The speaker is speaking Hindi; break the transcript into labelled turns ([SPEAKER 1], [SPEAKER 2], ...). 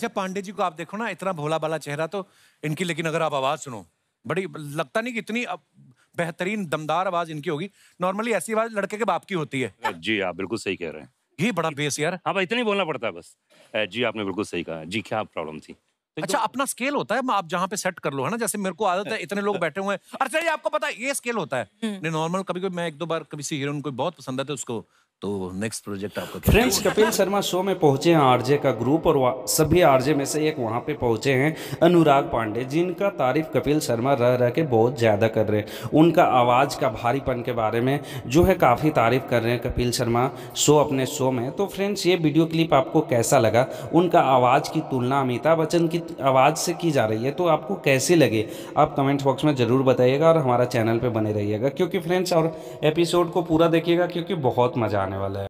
[SPEAKER 1] अच्छा पांडे जी को आप देखो ना इतना भोला भाला चेहरा तो इनकी लेकिन अगर आप आवाज़ सुनो बड़ी लगता नहीं कि इतनी बेहतरीन दमदार आवाज़ इनकी होगी। नॉर्मली ऐसी आवाज़ लड़के के बाप की होती है।
[SPEAKER 2] जी आप बिल्कुल सही कह रहे हैं।
[SPEAKER 1] ये बड़ा बेस यार।
[SPEAKER 2] हाँ भाई इतना ही बोलना पड़ता है बस। जी आपने बिल्कुल सही कहा। जी क्या प्रॉब्लम थी? तो
[SPEAKER 1] अच्छा अपना स्केल होता है आप जहाँ पे सेट कर लो है ना? जैसे मेरे को आदत है इतने लोग बैठे हुए हैं। अच्छा ये आपको पता है ये स्केल होता है। नहीं नॉर्मल कभी कभी मैं एक दो बार कभी सी हीरोइन को बहुत पसंद है तो उसको तो नेक्स्ट प्रोजेक्ट आपका
[SPEAKER 3] फ्रेंड्स कपिल शर्मा शो में पहुँचे हैं आरजे का ग्रुप और सभी आरजे में से एक वहाँ पे पहुँचे हैं अनुराग पांडे जिनका तारीफ़ कपिल शर्मा रह रह के बहुत ज़्यादा कर रहे हैं। उनका आवाज़ का भारीपन के बारे में जो है काफ़ी तारीफ़ कर रहे हैं कपिल शर्मा शो अपने शो में। तो फ्रेंड्स ये वीडियो क्लिप आपको कैसा लगा? उनका आवाज़ की तुलना अमिताभ बच्चन की आवाज़ से की जा रही है तो आपको कैसी लगी? आप कमेंट बॉक्स में ज़रूर बताइएगा और हमारा चैनल पर बने रहिएगा क्योंकि फ्रेंड्स और एपिसोड को पूरा देखिएगा क्योंकि बहुत मज़ा carnevale.